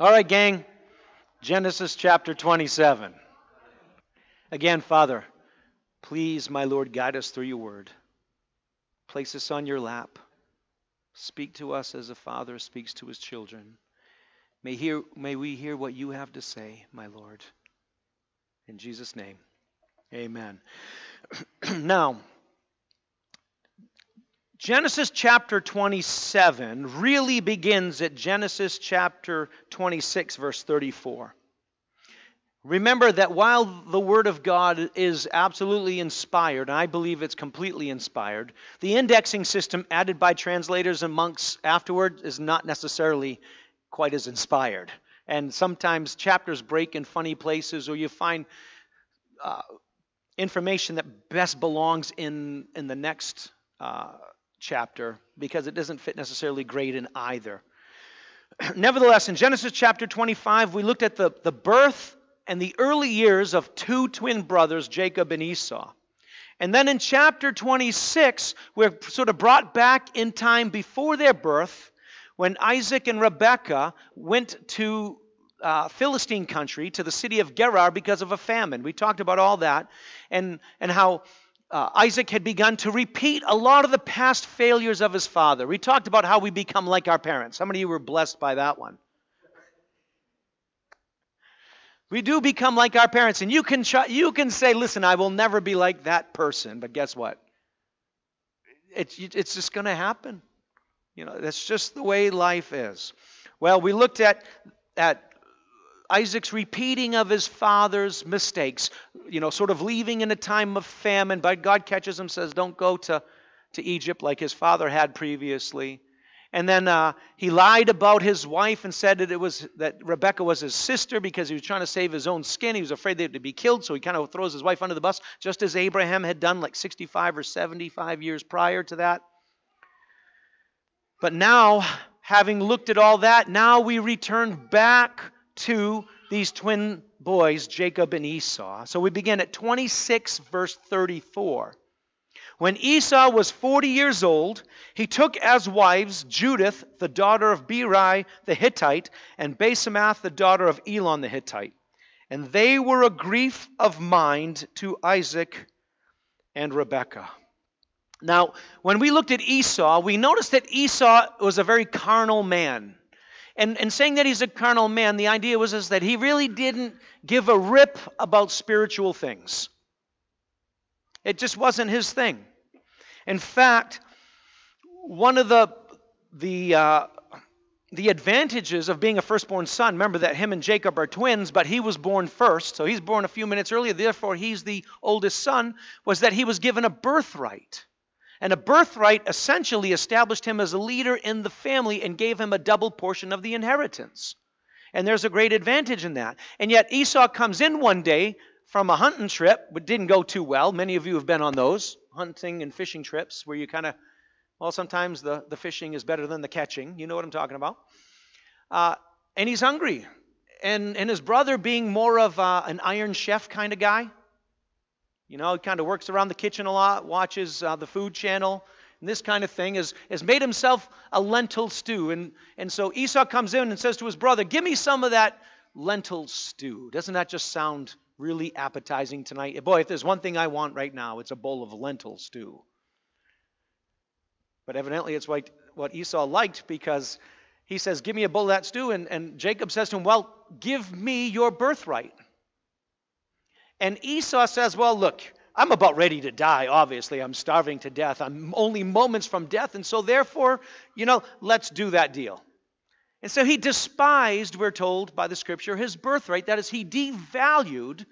All right, gang. Genesis chapter 27. Again, Father, please, my Lord, guide us through your word. Place us on your lap. Speak to us as a father speaks to his children. May, hear, may we hear what you have to say, my Lord. In Jesus' name, amen. now, Genesis chapter 27 really begins at Genesis chapter 26, verse 34. Remember that while the Word of God is absolutely inspired, and I believe it's completely inspired, the indexing system added by translators and monks afterward is not necessarily quite as inspired. And sometimes chapters break in funny places, or you find uh, information that best belongs in, in the next uh, chapter because it doesn't fit necessarily great in either. Nevertheless, in Genesis chapter 25, we looked at the, the birth and the early years of two twin brothers, Jacob and Esau. And then in chapter 26, we're sort of brought back in time before their birth when Isaac and Rebekah went to uh, Philistine country, to the city of Gerar, because of a famine. We talked about all that and, and how uh, Isaac had begun to repeat a lot of the past failures of his father. We talked about how we become like our parents. How many of you were blessed by that one? We do become like our parents, and you can you can say, "Listen, I will never be like that person." But guess what? It's it's just going to happen. You know, that's just the way life is. Well, we looked at at Isaac's repeating of his father's mistakes, you know, sort of leaving in a time of famine, but God catches him, says, Don't go to, to Egypt like his father had previously. And then uh, he lied about his wife and said that it was that Rebecca was his sister because he was trying to save his own skin. He was afraid they'd be killed, so he kind of throws his wife under the bus, just as Abraham had done like 65 or 75 years prior to that. But now, having looked at all that, now we return back to these twin boys, Jacob and Esau. So we begin at 26, verse 34. When Esau was 40 years old, he took as wives Judith, the daughter of Beeri the Hittite, and Basemath, the daughter of Elon the Hittite. And they were a grief of mind to Isaac and Rebekah. Now, when we looked at Esau, we noticed that Esau was a very carnal man. And, and saying that he's a carnal man, the idea was is that he really didn't give a rip about spiritual things. It just wasn't his thing. In fact, one of the the uh, the advantages of being a firstborn son, remember that him and Jacob are twins, but he was born first, so he's born a few minutes earlier, therefore he's the oldest son, was that he was given a birthright. And a birthright essentially established him as a leader in the family and gave him a double portion of the inheritance. And there's a great advantage in that. And yet Esau comes in one day from a hunting trip, but didn't go too well. Many of you have been on those hunting and fishing trips where you kind of, well, sometimes the, the fishing is better than the catching. You know what I'm talking about. Uh, and he's hungry. And, and his brother, being more of uh, an iron chef kind of guy, you know, he kind of works around the kitchen a lot, watches uh, the food channel, and this kind of thing, has, has made himself a lentil stew. And, and so Esau comes in and says to his brother, Give me some of that lentil stew. Doesn't that just sound really appetizing tonight? Boy, if there's one thing I want right now, it's a bowl of lentil stew. But evidently, it's what, what Esau liked because he says, Give me a bowl of that stew. And, and Jacob says to him, Well, give me your birthright. And Esau says, Well, look, I'm about ready to die, obviously. I'm starving to death. I'm only moments from death. And so, therefore, you know, let's do that deal. And so he despised, we're told by the scripture, his birthright. That is, he devalued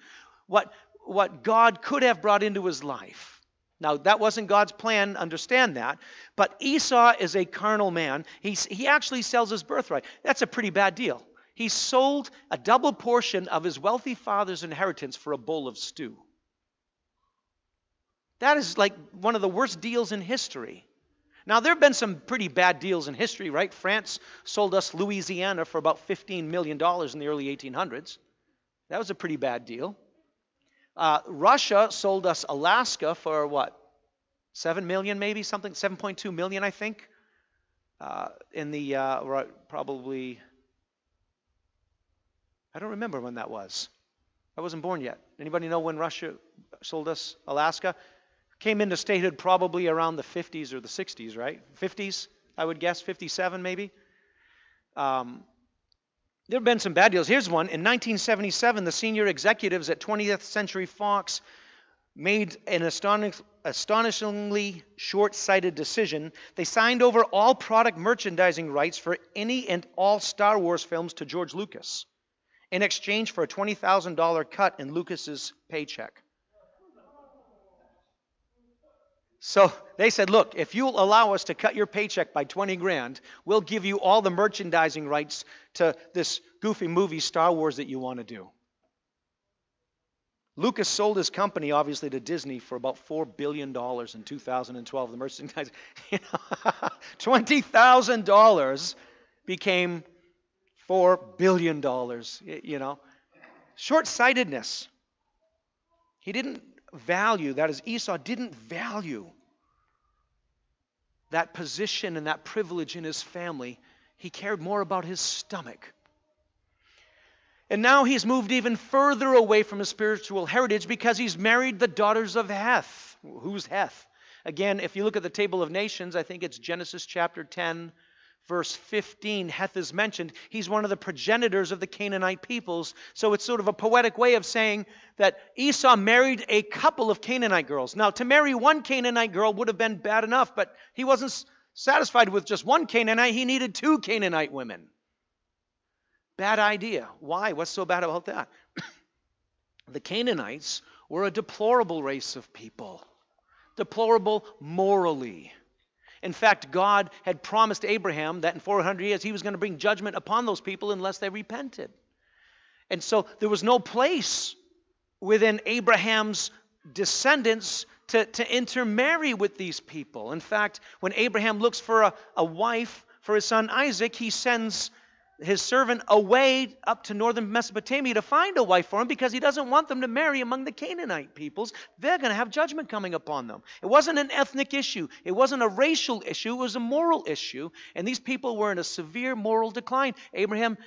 what, what God could have brought into his life. Now, that wasn't God's plan, understand that. But Esau is a carnal man. He's, he actually sells his birthright. That's a pretty bad deal. He sold a double portion of his wealthy father's inheritance for a bowl of stew. That is like one of the worst deals in history. Now, there have been some pretty bad deals in history, right? France sold us Louisiana for about $15 million in the early 1800s. That was a pretty bad deal. Uh, Russia sold us Alaska for what? 7 million, maybe something? 7.2 million, I think. Uh, in the uh, probably I don't remember when that was. I wasn't born yet. Anybody know when Russia sold us Alaska? Came into statehood probably around the 50s or the 60s, right? 50s, I would guess, 57 maybe. Um, there have been some bad deals. Here's one. In 1977, the senior executives at 20th Century Fox made an astonishingly short sighted decision. They signed over all product merchandising rights for any and all Star Wars films to George Lucas in exchange for a $20,000 cut in Lucas's paycheck. So they said, look, if you'll allow us to cut your paycheck by 20 grand, we'll give you all the merchandising rights to this goofy movie Star Wars that you want to do. Lucas sold his company, obviously, to Disney for about $4 billion in 2012. The merchandise, you know, $20,000 became $4 billion, you know. Short sightedness. He didn't value, that is, Esau didn't value that position and that privilege in his family. He cared more about his stomach. And now he's moved even further away from his spiritual heritage because he's married the daughters of Heth. Who's Heth? Again, if you look at the table of nations, I think it's Genesis chapter 10, verse 15, Heth is mentioned. He's one of the progenitors of the Canaanite peoples. So it's sort of a poetic way of saying that Esau married a couple of Canaanite girls. Now, to marry one Canaanite girl would have been bad enough, but he wasn't satisfied with just one Canaanite. He needed two Canaanite women. Bad idea. Why? What's so bad about that? the Canaanites were a deplorable race of people, deplorable morally. In fact, God had promised Abraham that in 400 years he was going to bring judgment upon those people unless they repented. And so there was no place within Abraham's descendants to, to intermarry with these people. In fact, when Abraham looks for a, a wife for his son Isaac, he sends his servant away up to northern Mesopotamia to find a wife for him because he doesn't want them to marry among the Canaanite peoples. They're going to have judgment coming upon them. It wasn't an ethnic issue, it wasn't a racial issue, it was a moral issue. And these people were in a severe moral decline. Abraham,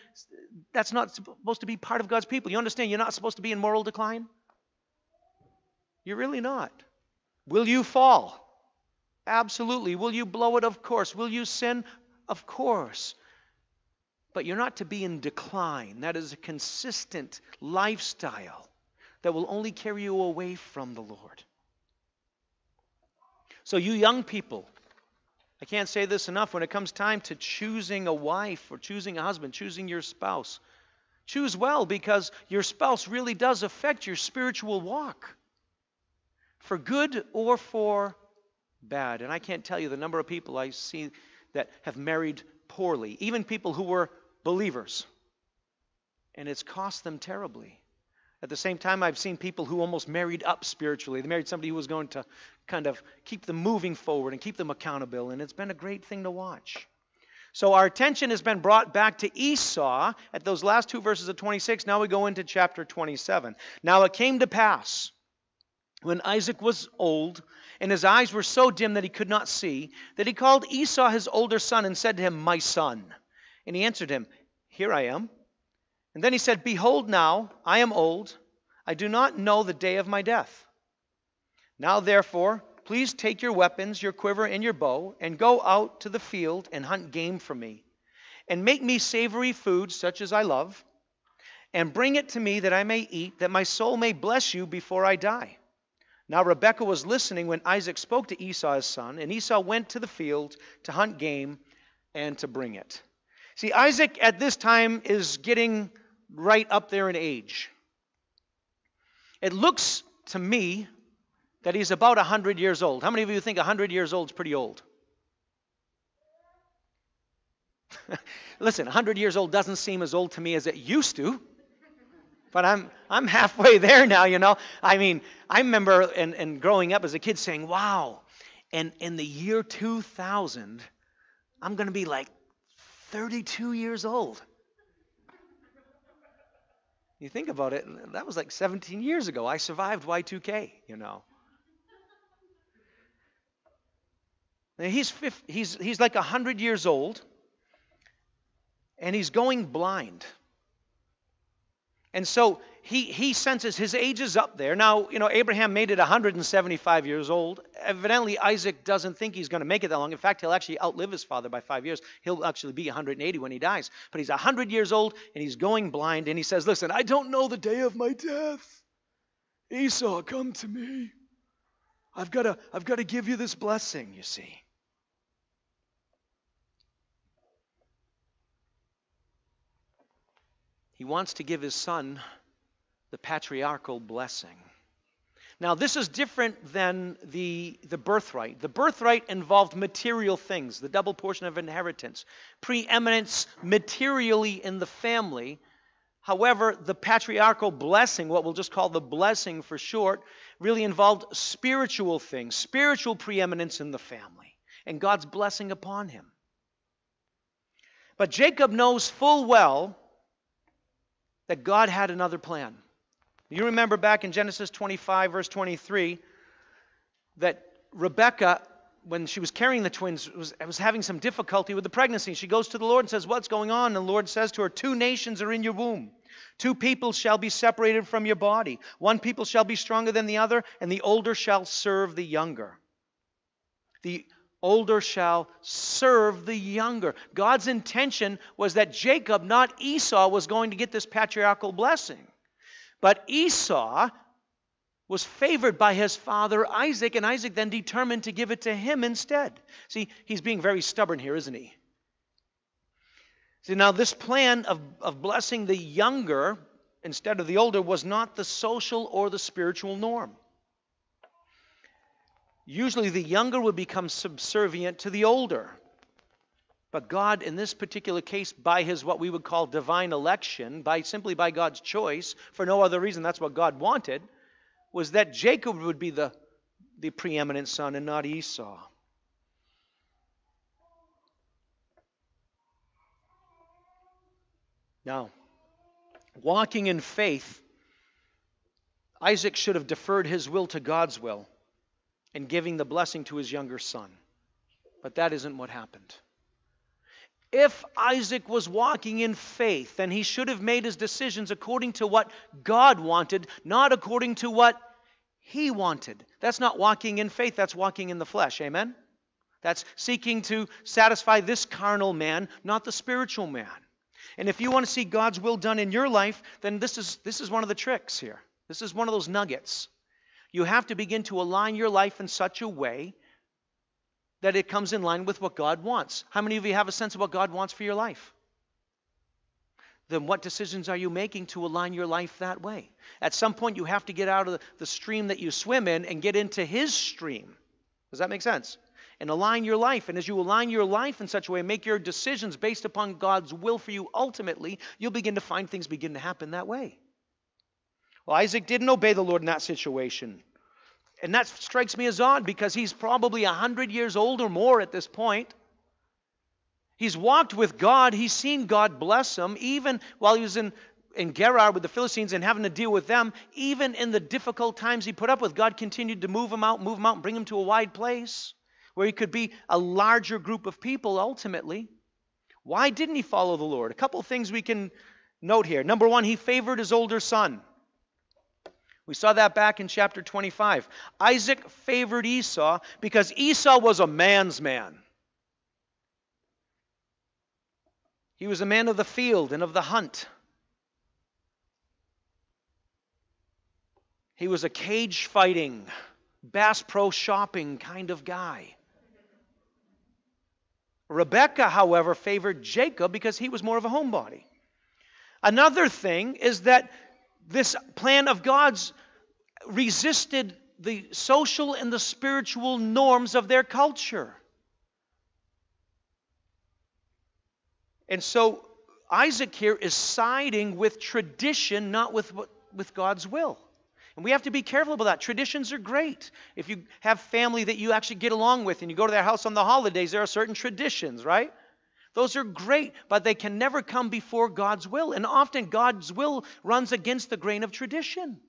that's not supposed to be part of God's people. You understand? You're not supposed to be in moral decline? You're really not. Will you fall? Absolutely. Will you blow it? Of course. Will you sin? Of course. But you're not to be in decline. That is a consistent lifestyle that will only carry you away from the Lord. So, you young people, I can't say this enough when it comes time to choosing a wife or choosing a husband, choosing your spouse. Choose well because your spouse really does affect your spiritual walk for good or for bad. And I can't tell you the number of people I see that have married poorly, even people who were believers. And it's cost them terribly. At the same time, I've seen people who almost married up spiritually. They married somebody who was going to kind of keep them moving forward and keep them accountable. And it's been a great thing to watch. So our attention has been brought back to Esau at those last two verses of 26. Now we go into chapter 27. Now it came to pass when Isaac was old and his eyes were so dim that he could not see, that he called Esau his older son and said to him, My son. And he answered him, Here I am. And then he said, Behold, now I am old. I do not know the day of my death. Now, therefore, please take your weapons, your quiver, and your bow, and go out to the field and hunt game for me. And make me savory food, such as I love, and bring it to me that I may eat, that my soul may bless you before I die. Now Rebekah was listening when Isaac spoke to Esau his son, and Esau went to the field to hunt game and to bring it. See, Isaac at this time is getting right up there in age. It looks to me that he's about 100 years old. How many of you think 100 years old is pretty old? Listen, 100 years old doesn't seem as old to me as it used to. But I'm, I'm halfway there now, you know. I mean, I remember and, in growing up as a kid saying, wow, and in the year 2000, I'm going to be like 32 years old. You think about it, that was like 17 years ago. I survived Y2K, you know. He's, he's, he's like 100 years old, and he's going blind. And so he, he senses his age is up there. Now, you know, Abraham made it 175 years old. Evidently, Isaac doesn't think he's going to make it that long. In fact, he'll actually outlive his father by five years. He'll actually be 180 when he dies. But he's 100 years old and he's going blind. And he says, Listen, I don't know the day of my death. Esau, come to me. I've got to, I've got to give you this blessing, you see. He wants to give his son the patriarchal blessing. Now, this is different than the, the birthright. The birthright involved material things, the double portion of inheritance, preeminence materially in the family. However, the patriarchal blessing, what we'll just call the blessing for short, really involved spiritual things, spiritual preeminence in the family, and God's blessing upon him. But Jacob knows full well that God had another plan. You remember back in Genesis 25, verse 23, that Rebecca, when she was carrying the twins, was, was having some difficulty with the pregnancy. She goes to the Lord and says, What's going on? And the Lord says to her, Two nations are in your womb. Two people shall be separated from your body. One people shall be stronger than the other, and the older shall serve the younger. The older shall serve the younger. God's intention was that Jacob, not Esau, was going to get this patriarchal blessing. But Esau was favored by his father Isaac, and Isaac then determined to give it to him instead. See, he's being very stubborn here, isn't he? See, now this plan of, of blessing the younger instead of the older was not the social or the spiritual norm. Usually the younger would become subservient to the older. But God, in this particular case, by his what we would call divine election, by simply by God's choice, for no other reason, that's what God wanted, was that Jacob would be the, the preeminent son and not Esau. Now, walking in faith, Isaac should have deferred his will to God's will and giving the blessing to his younger son. But that isn't what happened. If Isaac was walking in faith, then he should have made his decisions according to what God wanted, not according to what he wanted. That's not walking in faith, that's walking in the flesh. Amen? That's seeking to satisfy this carnal man, not the spiritual man. And if you want to see God's will done in your life, then this is, this is one of the tricks here. This is one of those nuggets. You have to begin to align your life in such a way that it comes in line with what God wants. How many of you have a sense of what God wants for your life? Then what decisions are you making to align your life that way? At some point, you have to get out of the stream that you swim in and get into His stream. Does that make sense? And align your life. And as you align your life in such a way, make your decisions based upon God's will for you ultimately, you'll begin to find things begin to happen that way. Well, Isaac didn't obey the Lord in that situation. And that strikes me as odd because he's probably 100 years old or more at this point. He's walked with God. He's seen God bless him, even while he was in, in Gerar with the Philistines and having to deal with them. Even in the difficult times he put up with, God continued to move him out, move him out, and bring him to a wide place where he could be a larger group of people ultimately. Why didn't he follow the Lord? A couple things we can note here. Number one, he favored his older son. We saw that back in chapter 25. Isaac favored Esau because Esau was a man's man. He was a man of the field and of the hunt. He was a cage fighting, Bass Pro shopping kind of guy. Rebecca, however, favored Jacob because he was more of a homebody. Another thing is that this plan of God's resisted the social and the spiritual norms of their culture. And so Isaac here is siding with tradition, not with, with God's will. And we have to be careful about that. Traditions are great. If you have family that you actually get along with and you go to their house on the holidays, there are certain traditions, right? Those are great, but they can never come before God's will. And often God's will runs against the grain of tradition.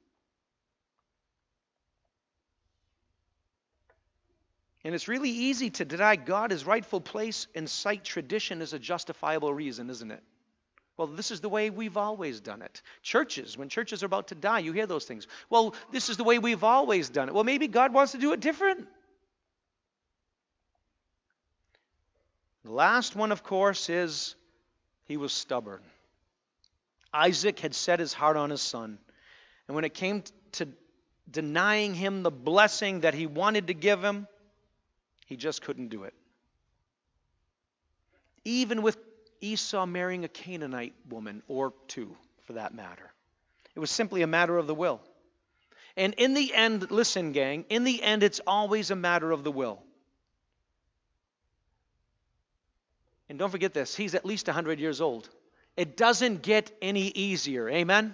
And it's really easy to deny God his rightful place and cite tradition as a justifiable reason, isn't it? Well, this is the way we've always done it. Churches, when churches are about to die, you hear those things. Well, this is the way we've always done it. Well, maybe God wants to do it different. The last one, of course, is he was stubborn. Isaac had set his heart on his son. And when it came to denying him the blessing that he wanted to give him, he just couldn't do it. Even with Esau marrying a Canaanite woman, or two for that matter, it was simply a matter of the will. And in the end, listen, gang, in the end, it's always a matter of the will. And don't forget this, he's at least 100 years old. It doesn't get any easier. Amen?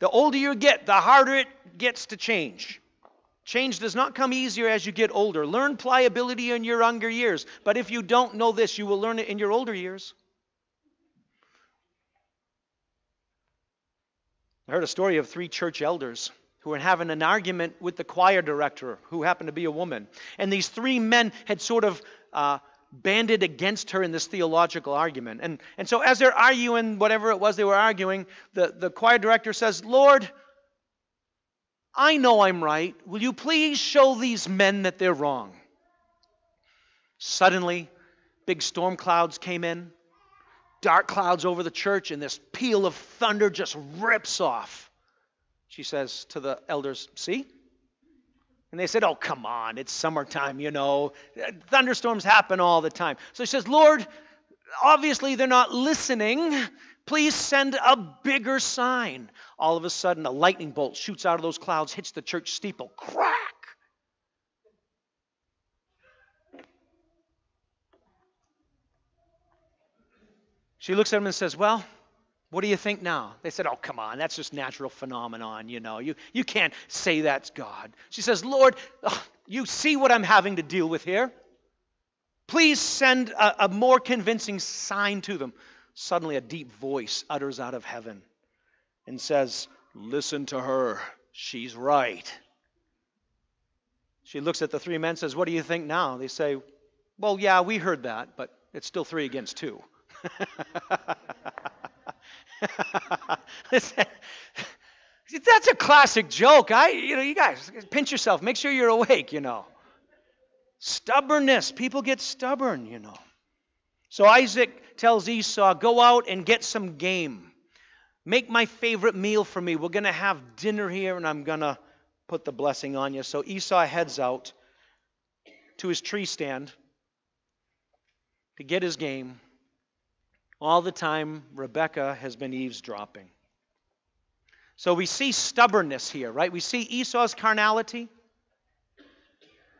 The older you get, the harder it gets to change. Change does not come easier as you get older. Learn pliability in your younger years. But if you don't know this, you will learn it in your older years. I heard a story of three church elders who were having an argument with the choir director, who happened to be a woman. And these three men had sort of uh, banded against her in this theological argument. And, and so, as they're arguing, whatever it was they were arguing, the, the choir director says, Lord, I know I'm right. Will you please show these men that they're wrong? Suddenly, big storm clouds came in, dark clouds over the church, and this peal of thunder just rips off. She says to the elders, See? And they said, Oh, come on, it's summertime, you know. Thunderstorms happen all the time. So he says, Lord, obviously they're not listening. Please send a bigger sign. All of a sudden, a lightning bolt shoots out of those clouds, hits the church steeple. Crack! She looks at him and says, Well, what do you think now? They said, Oh, come on, that's just natural phenomenon, you know. You, you can't say that's God. She says, Lord, oh, you see what I'm having to deal with here. Please send a, a more convincing sign to them. Suddenly, a deep voice utters out of heaven and says, Listen to her. She's right. She looks at the three men and says, What do you think now? They say, Well, yeah, we heard that, but it's still three against two. That's a classic joke. I, you know, you guys pinch yourself. Make sure you're awake. You know, stubbornness. People get stubborn. You know. So Isaac tells Esau, "Go out and get some game. Make my favorite meal for me. We're gonna have dinner here, and I'm gonna put the blessing on you." So Esau heads out to his tree stand to get his game. All the time, Rebecca has been eavesdropping. So we see stubbornness here, right? We see Esau's carnality.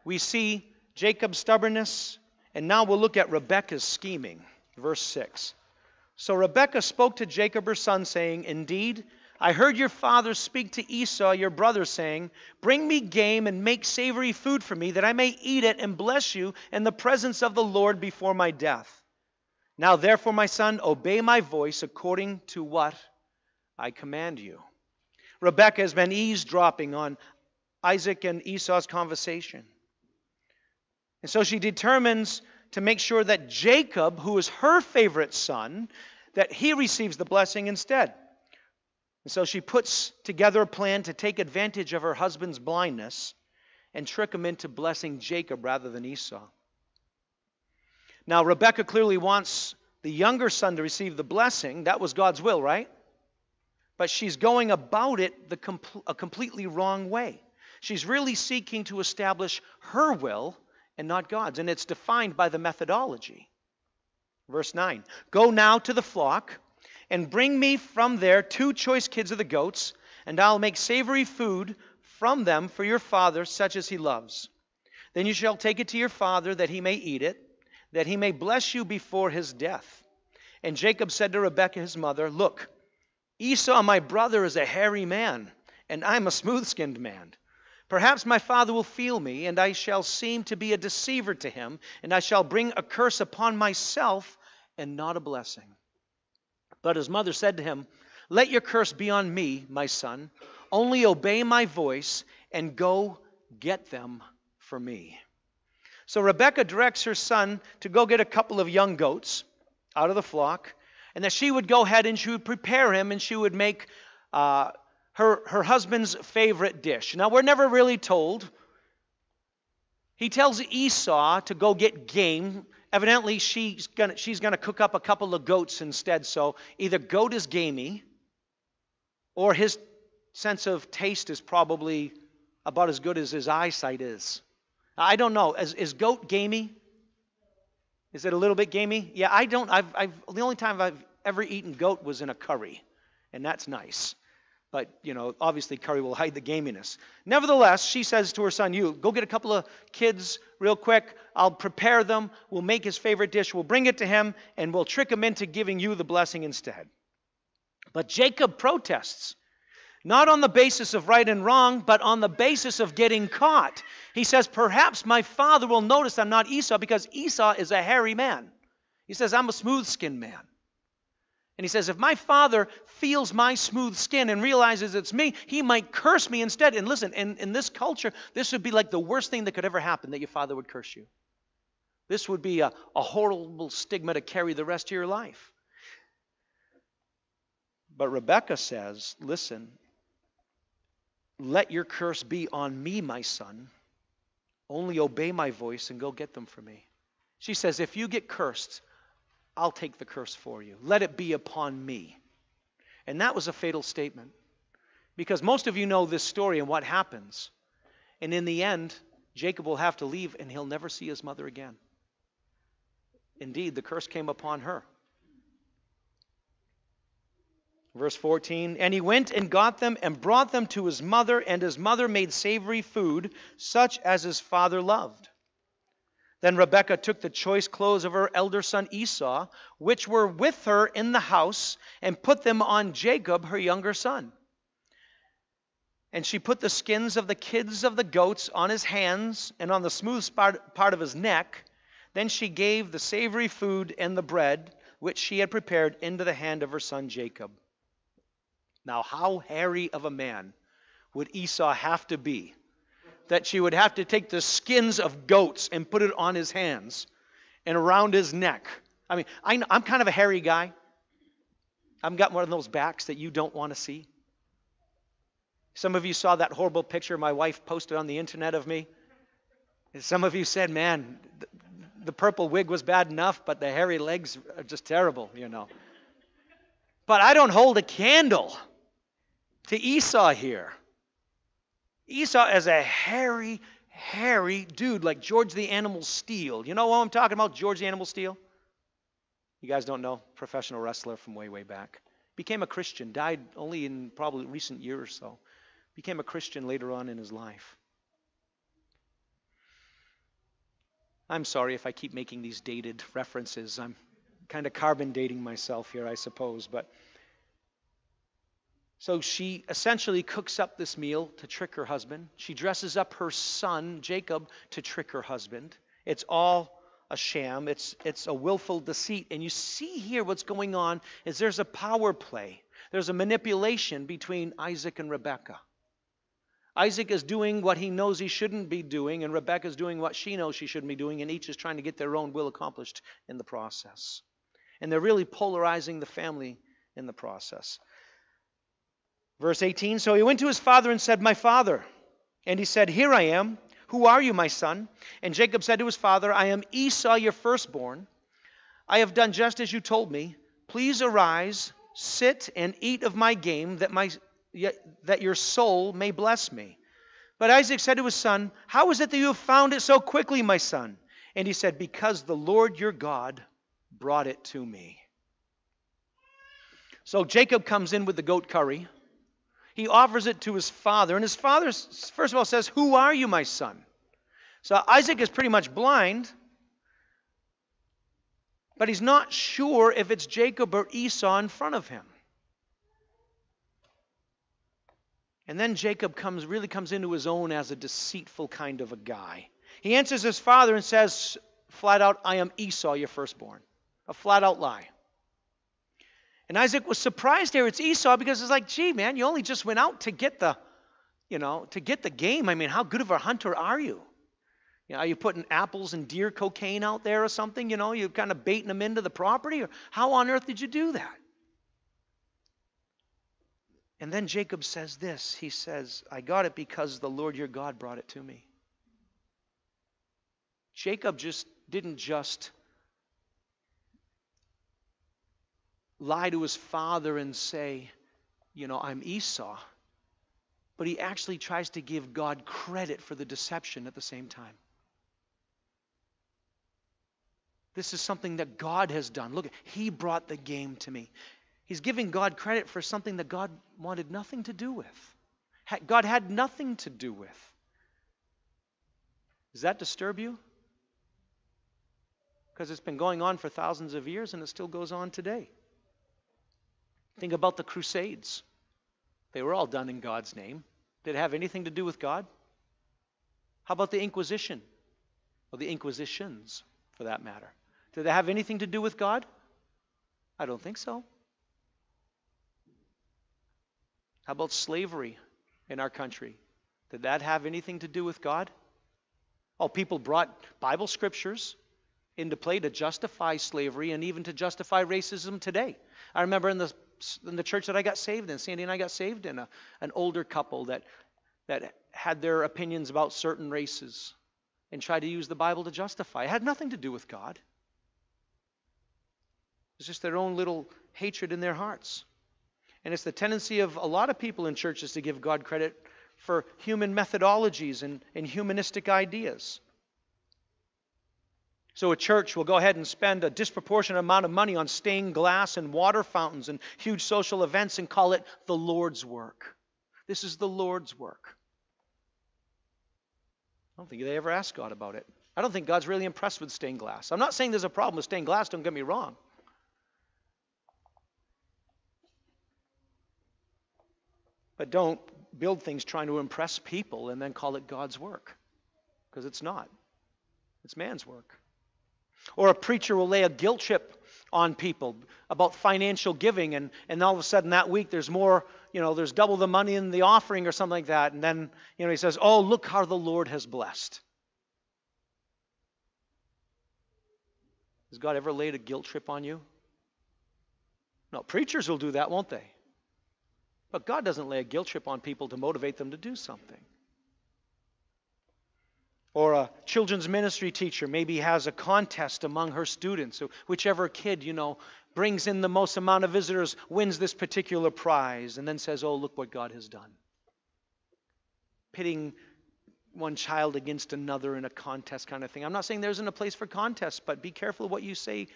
We see Jacob's stubbornness. And now we'll look at Rebecca's scheming. Verse 6. So Rebekah spoke to Jacob her son, saying, Indeed, I heard your father speak to Esau, your brother, saying, Bring me game and make savory food for me, that I may eat it and bless you in the presence of the Lord before my death. Now, therefore, my son, obey my voice according to what I command you. Rebecca has been eavesdropping on Isaac and Esau's conversation. And so she determines to make sure that Jacob, who is her favorite son, that he receives the blessing instead. And so she puts together a plan to take advantage of her husband's blindness and trick him into blessing Jacob rather than Esau. Now, Rebecca clearly wants the younger son to receive the blessing. That was God's will, right? But she's going about it the a completely wrong way. She's really seeking to establish her will and not God's. And it's defined by the methodology. Verse 9 Go now to the flock and bring me from there two choice kids of the goats, and I'll make savory food from them for your father, such as he loves. Then you shall take it to your father that he may eat it that he may bless you before his death. And Jacob said to Rebekah his mother, Look, Esau my brother is a hairy man, and I'm a smooth skinned man. Perhaps my father will feel me, and I shall seem to be a deceiver to him, and I shall bring a curse upon myself and not a blessing. But his mother said to him, Let your curse be on me, my son. Only obey my voice and go get them for me. So Rebekah directs her son to go get a couple of young goats out of the flock. and that she would go ahead and she would prepare him and she would make uh, her, her husband's favorite dish. Now, we're never really told. He tells Esau to go get game. Evidently, she's going she's gonna cook up a couple of goats instead. So either goat is gamey, or his sense of taste is probably about as good as his eyesight is. I don't know. Is, is goat gamey? Is it a little bit gamey? Yeah, I don't. I've, I've, the only time I've ever eaten goat was in a curry, and that's nice. But, you know, obviously curry will hide the gaminess. Nevertheless, she says to her son, You go get a couple of kids real quick. I'll prepare them. We'll make his favorite dish. We'll bring it to him, and we'll trick him into giving you the blessing instead. But Jacob protests, not on the basis of right and wrong, but on the basis of getting caught. He says, Perhaps my father will notice I'm not Esau because Esau is a hairy man. He says, I'm a smooth skinned man. And he says, if my father feels my smooth skin and realizes it's me, he might curse me instead. And listen, in, in this culture, this would be like the worst thing that could ever happen that your father would curse you. This would be a, a horrible stigma to carry the rest of your life. But Rebecca says, listen, let your curse be on me, my son. Only obey my voice and go get them for me. She says, if you get cursed, I'll take the curse for you. Let it be upon me. And that was a fatal statement. Because most of you know this story and what happens. And in the end, Jacob will have to leave and he'll never see his mother again. Indeed, the curse came upon her. Verse 14 And he went and got them and brought them to his mother, and his mother made savory food, such as his father loved. Then Rebekah took the choice clothes of her elder son Esau, which were with her in the house, and put them on Jacob, her younger son. And she put the skins of the kids of the goats on his hands and on the smooth part of his neck. Then she gave the savory food and the bread, which she had prepared, into the hand of her son Jacob. Now, how hairy of a man would Esau have to be that she would have to take the skins of goats and put it on his hands and around his neck. I mean, I, am kind of a hairy guy. I've got one of those backs that you don't want to see. Some of you saw that horrible picture my wife posted on the internet of me. And some of you said, man, the, the purple wig was bad enough, but the hairy legs are just terrible, you know. But I don't hold a candle to Esau here. Esau is a hairy, hairy dude like George the Animal Steele. You know what I'm talking about, George the Animal Steele? You guys don't know? Professional wrestler from way, way back. Became a Christian, died only in probably recent year or so. Became a Christian later on in his life. I'm sorry if I keep making these dated references. I'm kind of carbon dating myself here, I suppose, but so she essentially cooks up this meal to trick her husband. She dresses up her son, Jacob, to trick her husband. It's all a sham, it's, it's a willful deceit. And you see here what's going on is there's a power play, there's a manipulation between Isaac and Rebekah. Isaac is doing what he knows he shouldn't be doing, and Rebekah is doing what she knows she shouldn't be doing, and each is trying to get their own will accomplished in the process. And they're really polarizing the family in the process. Verse 18 So he went to his father and said, My father. And he said, Here I am. Who are you, my son? And Jacob said to his father, I am Esau, your firstborn. I have done just as you told me. Please arise, sit, and eat of my game, that, my, that your soul may bless me. But Isaac said to his son, How is it that you have found it so quickly, my son? And he said, Because the Lord your God brought it to me. So Jacob comes in with the goat curry he offers it to his father. And his father, first of all, says, Who are you, my son? So Isaac is pretty much blind, but he's not sure if it's Jacob or Esau in front of him. And then Jacob comes really comes into his own as a deceitful kind of a guy. He answers his father and says flat out, I am Esau, your firstborn. A flat out lie. And Isaac was surprised there it's Esau because it's like, gee, man, you only just went out to get the, you know, to get the game. I mean, how good of a hunter are you? You know, are you putting apples and deer cocaine out there or something? You know, you're kind of baiting them into the property? Or how on earth did you do that? And then Jacob says this He says, I got it because the Lord your God brought it to me. Jacob just didn't just lie to his father and say, you know, I'm Esau. But he actually tries to give God credit for the deception at the same time. This is something that God has done. Look, he brought the game to me. He's giving God credit for something that God wanted nothing to do with. God had nothing to do with. Does that disturb you? Because it's been going on for thousands of years and it still goes on today. Think about the Crusades. They were all done in God's name. Did it have anything to do with God? How about the Inquisition? Or the Inquisitions, for that matter? Did they have anything to do with God? I don't think so. How about slavery in our country? Did that have anything to do with God? Oh, people brought Bible scriptures into play to justify slavery and even to justify racism today. I remember in the in the church that I got saved in, Sandy and I got saved in, a, an older couple that that had their opinions about certain races and tried to use the Bible to justify. It had nothing to do with God. It's just their own little hatred in their hearts. And it's the tendency of a lot of people in churches to give God credit for human methodologies and, and humanistic ideas. So a church will go ahead and spend a disproportionate amount of money on stained glass and water fountains and huge social events and call it the Lord's work. This is the Lord's work. I don't think they ever asked God about it. I don't think God's really impressed with stained glass. I'm not saying there's a problem with stained glass, don't get me wrong. But don't build things trying to impress people and then call it God's work, because it's not. It's man's work. Or a preacher will lay a guilt trip on people about financial giving, and, and all of a sudden that week there's more, you know, there's double the money in the offering or something like that. And then, you know, he says, Oh, look how the Lord has blessed. Has God ever laid a guilt trip on you? No, preachers will do that, won't they? But God doesn't lay a guilt trip on people to motivate them to do something. Or a children's ministry teacher maybe has a contest among her students. So whichever kid, you know, brings in the most amount of visitors wins this particular prize and then says, Oh, look what God has done. Pitting one child against another in a contest kind of thing. I'm not saying there isn't a place for contests, but be careful what you say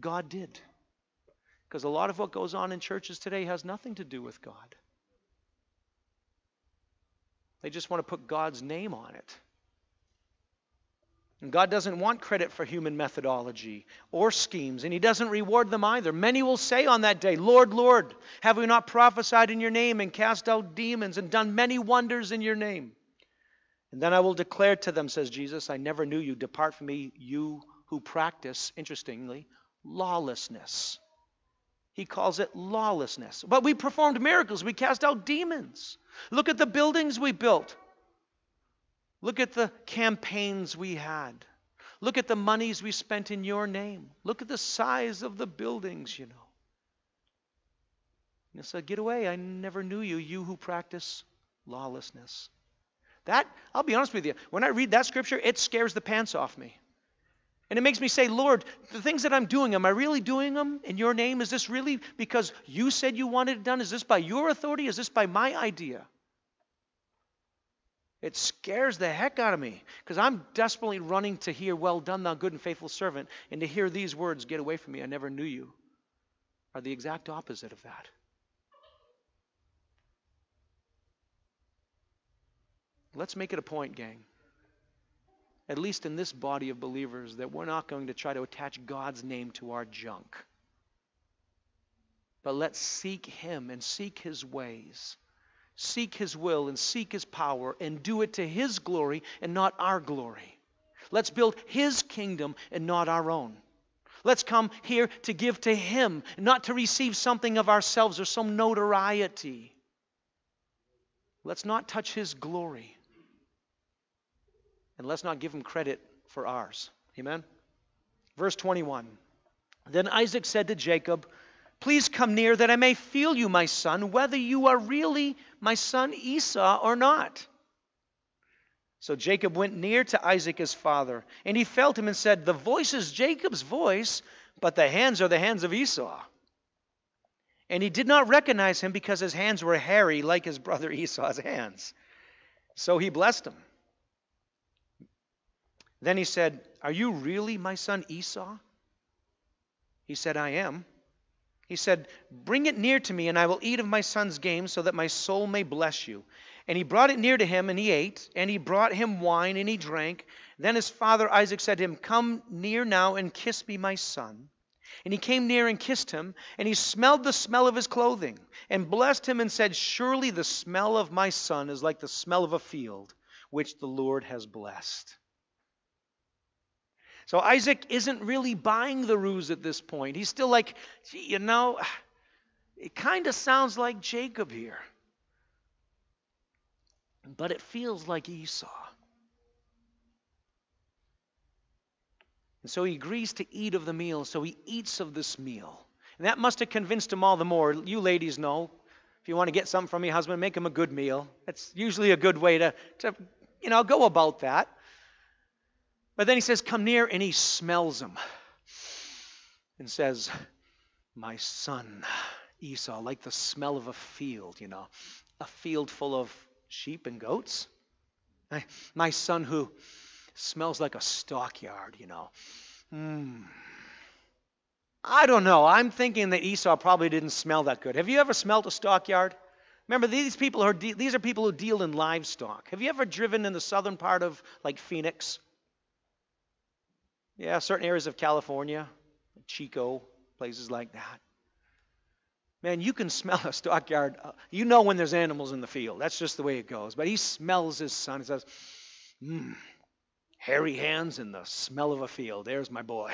God did. Because a lot of what goes on in churches today has nothing to do with God. They just want to put God's name on it. And God doesn't want credit for human methodology or schemes, and He doesn't reward them either. Many will say on that day, Lord, Lord, have we not prophesied in your name and cast out demons and done many wonders in your name? And then I will declare to them, says Jesus, I never knew you. Depart from me, you who practice, interestingly, lawlessness. He calls it lawlessness. But we performed miracles, we cast out demons. Look at the buildings we built. Look at the campaigns we had. Look at the monies we spent in your name. Look at the size of the buildings, you know. And said, Get away. I never knew you, you who practice lawlessness. That, I'll be honest with you, when I read that scripture, it scares the pants off me. And it makes me say, Lord, the things that I'm doing, am I really doing them in your name? Is this really because you said you wanted it done? Is this by your authority? Is this by my idea? It scares the heck out of me because I'm desperately running to hear, Well done, thou good and faithful servant, and to hear these words, Get away from me, I never knew you, are the exact opposite of that. Let's make it a point, gang, at least in this body of believers, that we're not going to try to attach God's name to our junk. But let's seek Him and seek His ways seek His will and seek His power and do it to His glory and not our glory. Let's build His kingdom and not our own. Let's come here to give to Him, not to receive something of ourselves or some notoriety. Let's not touch His glory. And let's not give him credit for ours. Amen? Verse 21. Then Isaac said to Jacob, Please come near that I may feel you, my son, whether you are really my son Esau or not. So Jacob went near to Isaac his father, and he felt him and said, The voice is Jacob's voice, but the hands are the hands of Esau. And he did not recognize him because his hands were hairy like his brother Esau's hands. So he blessed him. Then he said, Are you really my son Esau? He said, I am. He said, Bring it near to me, and I will eat of my son's game, so that my soul may bless you. And he brought it near to him, and he ate. And he brought him wine, and he drank. Then his father Isaac said to him, Come near now and kiss me, my son. And he came near and kissed him, and he smelled the smell of his clothing, and blessed him, and said, Surely the smell of my son is like the smell of a field, which the Lord has blessed. So Isaac isn't really buying the ruse at this point. He's still like, you know, it kind of sounds like Jacob here. But it feels like Esau. And so he agrees to eat of the meal. So he eats of this meal. And that must have convinced him all the more. You ladies know, if you want to get something from your husband, make him a good meal. That's usually a good way to, to you know, go about that. But then he says, Come near, and he smells him and says, My son Esau, like the smell of a field, you know, a field full of sheep and goats. My son who smells like a stockyard, you know. Hmm. I don't know. I'm thinking that Esau probably didn't smell that good. Have you ever smelled a stockyard? Remember, these people are de- these are people who deal in livestock. Have you ever driven in the southern part of like Phoenix? Yeah, certain areas of California, Chico, places like that. Man, you can smell a stockyard. Uh, you know when there's animals in the field. That's just the way it goes. But he smells his son and says, Mmm, hairy hands and the smell of a field. There's my boy.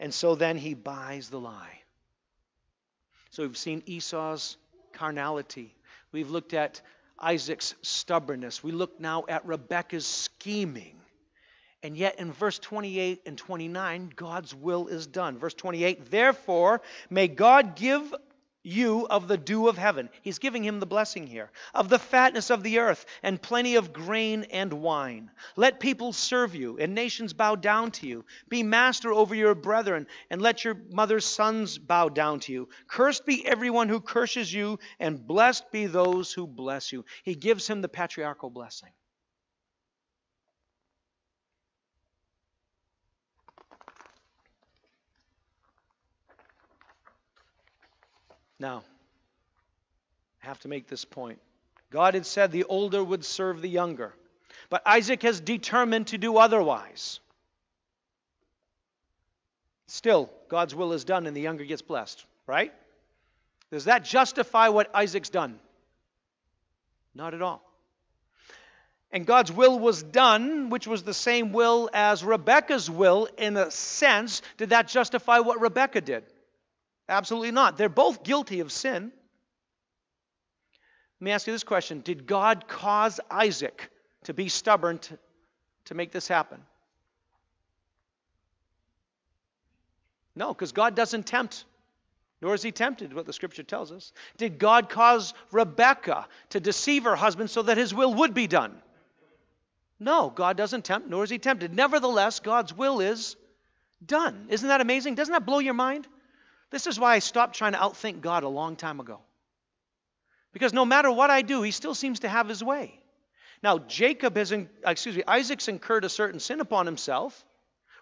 And so then he buys the lie. So we've seen Esau's carnality. We've looked at Isaac's stubbornness. We look now at Rebekah's scheming. And yet in verse 28 and 29, God's will is done. Verse 28, therefore, may God give you of the dew of heaven. He's giving him the blessing here. Of the fatness of the earth, and plenty of grain and wine. Let people serve you, and nations bow down to you. Be master over your brethren, and let your mother's sons bow down to you. Cursed be everyone who curses you, and blessed be those who bless you. He gives him the patriarchal blessing. Now, I have to make this point. God had said the older would serve the younger, but Isaac has determined to do otherwise. Still, God's will is done and the younger gets blessed, right? Does that justify what Isaac's done? Not at all. And God's will was done, which was the same will as Rebecca's will in a sense. Did that justify what Rebecca did? Absolutely not. They're both guilty of sin. Let me ask you this question Did God cause Isaac to be stubborn to, to make this happen? No, because God doesn't tempt, nor is he tempted, what the scripture tells us. Did God cause Rebekah to deceive her husband so that his will would be done? No, God doesn't tempt, nor is he tempted. Nevertheless, God's will is done. Isn't that amazing? Doesn't that blow your mind? This is why I stopped trying to outthink God a long time ago. Because no matter what I do, he still seems to have his way. Now, Jacob has, uh, excuse me, Isaac's incurred a certain sin upon himself.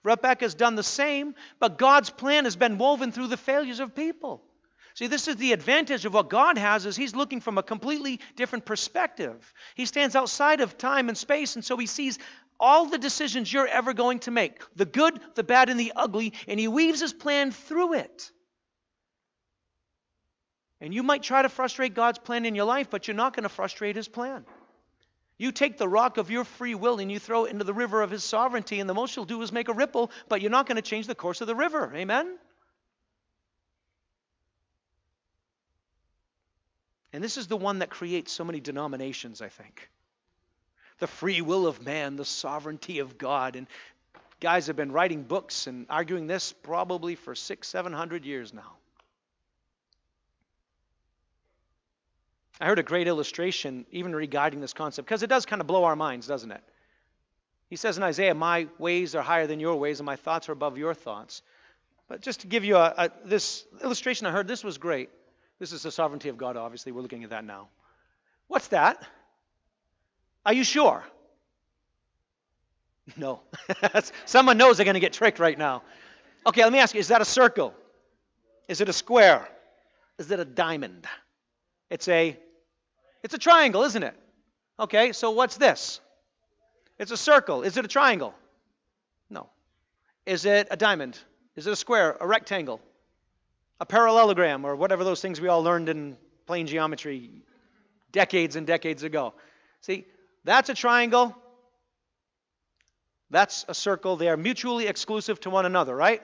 Rebecca has done the same, but God's plan has been woven through the failures of people. See, this is the advantage of what God has is he's looking from a completely different perspective. He stands outside of time and space, and so he sees all the decisions you're ever going to make, the good, the bad, and the ugly, and he weaves his plan through it. And you might try to frustrate God's plan in your life, but you're not going to frustrate His plan. You take the rock of your free will and you throw it into the river of His sovereignty, and the most you'll do is make a ripple, but you're not going to change the course of the river. Amen? And this is the one that creates so many denominations, I think. the free will of man, the sovereignty of God. And guys have been writing books and arguing this probably for six, seven hundred years now. I heard a great illustration even regarding this concept because it does kind of blow our minds, doesn't it? He says in Isaiah, My ways are higher than your ways, and my thoughts are above your thoughts. But just to give you a, a, this illustration I heard, this was great. This is the sovereignty of God, obviously. We're looking at that now. What's that? Are you sure? No. Someone knows they're going to get tricked right now. Okay, let me ask you is that a circle? Is it a square? Is it a diamond? It's a it's a triangle, isn't it? Okay, so what's this? It's a circle. Is it a triangle? No. Is it a diamond? Is it a square, a rectangle, a parallelogram, or whatever those things we all learned in plane geometry decades and decades ago? See, that's a triangle. That's a circle. They are mutually exclusive to one another, right?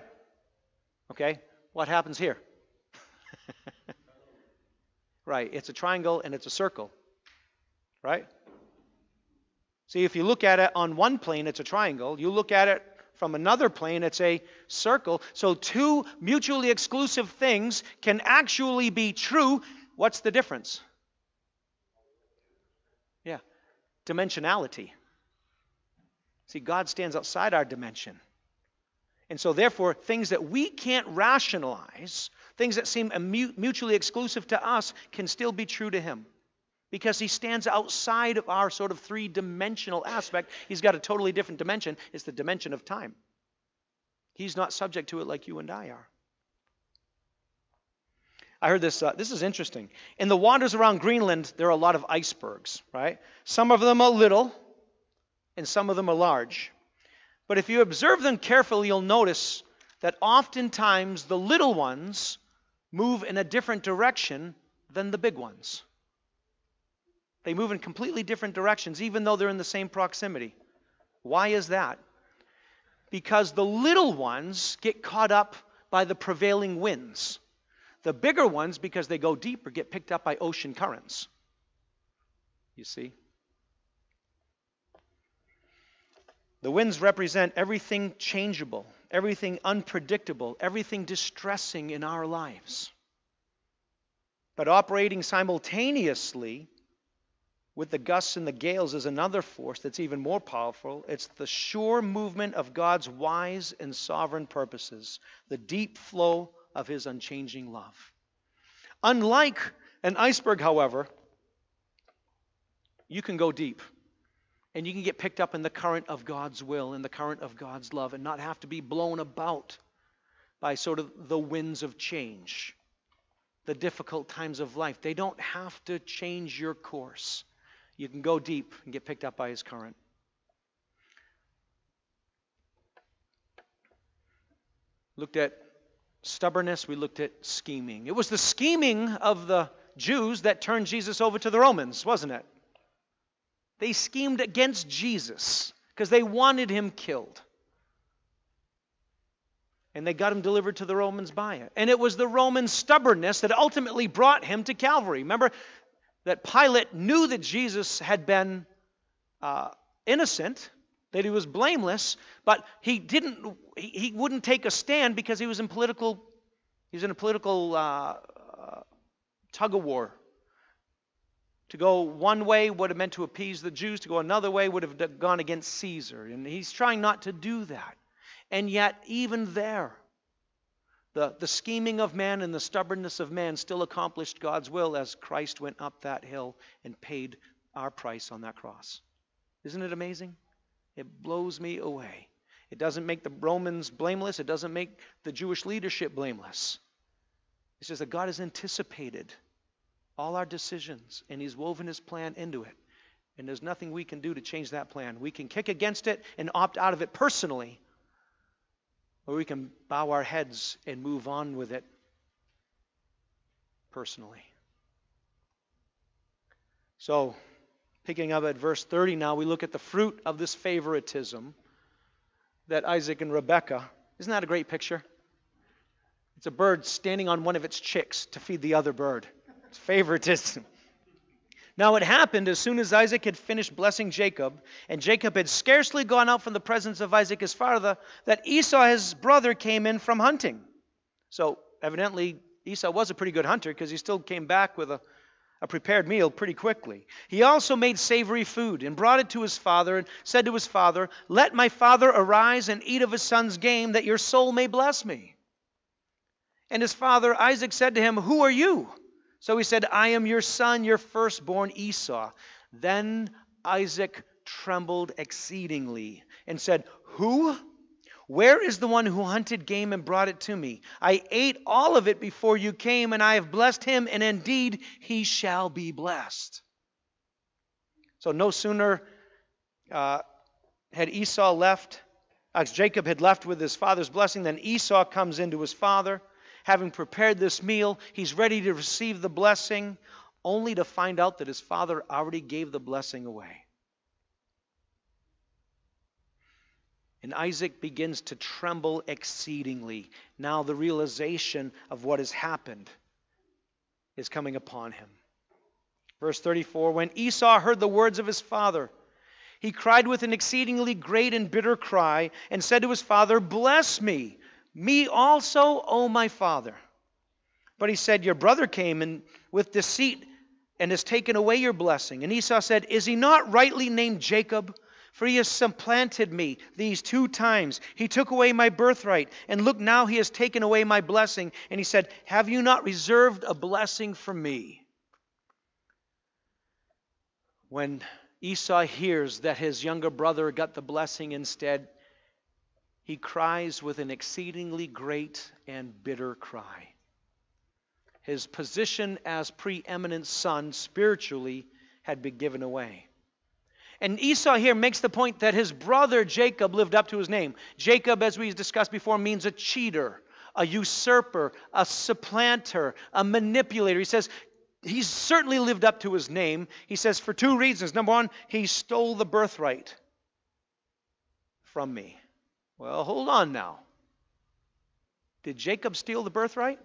Okay, what happens here? Right, it's a triangle and it's a circle, right? See, if you look at it on one plane, it's a triangle. You look at it from another plane, it's a circle. So, two mutually exclusive things can actually be true. What's the difference? Yeah, dimensionality. See, God stands outside our dimension. And so, therefore, things that we can't rationalize, things that seem mutually exclusive to us, can still be true to Him because he stands outside of our sort of three dimensional aspect. He's got a totally different dimension. It's the dimension of time. He's not subject to it like you and I are. I heard this. Uh, this is interesting. In the waters around Greenland, there are a lot of icebergs, right? Some of them are little, and some of them are large. But if you observe them carefully, you'll notice that oftentimes the little ones move in a different direction than the big ones. They move in completely different directions, even though they're in the same proximity. Why is that? Because the little ones get caught up by the prevailing winds. The bigger ones, because they go deeper, get picked up by ocean currents. You see? The winds represent everything changeable, everything unpredictable, everything distressing in our lives. But operating simultaneously with the gusts and the gales is another force that's even more powerful. It's the sure movement of God's wise and sovereign purposes, the deep flow of his unchanging love. Unlike an iceberg, however, you can go deep and you can get picked up in the current of God's will, in the current of God's love, and not have to be blown about by sort of the winds of change, the difficult times of life. They don't have to change your course you can go deep and get picked up by his current. Looked at stubbornness, we looked at scheming. It was the scheming of the Jews that turned Jesus over to the Romans, wasn't it? They schemed against Jesus because they wanted him killed. And they got him delivered to the Romans by it. And it was the Roman stubbornness that ultimately brought him to Calvary. Remember, that Pilate knew that Jesus had been uh, innocent, that he was blameless, but he didn't. He, he, wouldn't take a stand because he was in political. He was in a political uh, uh, tug of war. To go one way would have meant to appease the Jews. To go another way would have gone against Caesar, and he's trying not to do that. And yet, even there, the, the scheming of man and the stubbornness of man still accomplished God's will as Christ went up that hill and paid our price on that cross. Isn't it amazing? It blows me away. It doesn't make the Romans blameless, it doesn't make the Jewish leadership blameless. It's just that God has anticipated all our decisions and He's woven His plan into it. And there's nothing we can do to change that plan. We can kick against it and opt out of it personally, or we can bow our heads and move on with it personally. So, picking up at verse 30 now, we look at the fruit of this favoritism that Isaac and Rebekah. Isn't that a great picture? It's a bird standing on one of its chicks to feed the other bird. Favoritism. Now it happened as soon as Isaac had finished blessing Jacob, and Jacob had scarcely gone out from the presence of Isaac his father, that Esau his brother came in from hunting. So evidently Esau was a pretty good hunter because he still came back with a, a prepared meal pretty quickly. He also made savory food and brought it to his father and said to his father, Let my father arise and eat of his son's game, that your soul may bless me. And his father Isaac said to him, Who are you? So he said, I am your son, your firstborn Esau. Then Isaac trembled exceedingly and said, Who? Where is the one who hunted game and brought it to me? I ate all of it before you came, and I have blessed him, and indeed he shall be blessed. So no sooner uh, had Esau left, as Jacob had left with his father's blessing, than Esau comes into his father having prepared this meal, he's ready to receive the blessing, only to find out that his father already gave the blessing away. And Isaac begins to tremble exceedingly. Now, the realization of what has happened is coming upon him. Verse 34 When Esau heard the words of his father, he cried with an exceedingly great and bitter cry and said to his father, Bless me me also, O my father. But he said, Your brother came and with deceit and has taken away your blessing. And Esau said, Is he not rightly named Jacob? For he has supplanted me these two times. He took away my birthright, and look, now he has taken away my blessing. And he said, Have you not reserved a blessing for me? When Esau hears that his younger brother got the blessing instead, he cries with an exceedingly great and bitter cry. His position as preeminent son spiritually had been given away. And Esau here makes the point that his brother Jacob lived up to his name. Jacob, as we discussed before, means a cheater, a usurper, a supplanter, a manipulator. He says, he's certainly lived up to his name. He says, for two reasons. Number one, he stole the birthright from me. Well, hold on now. Did Jacob steal the birthright?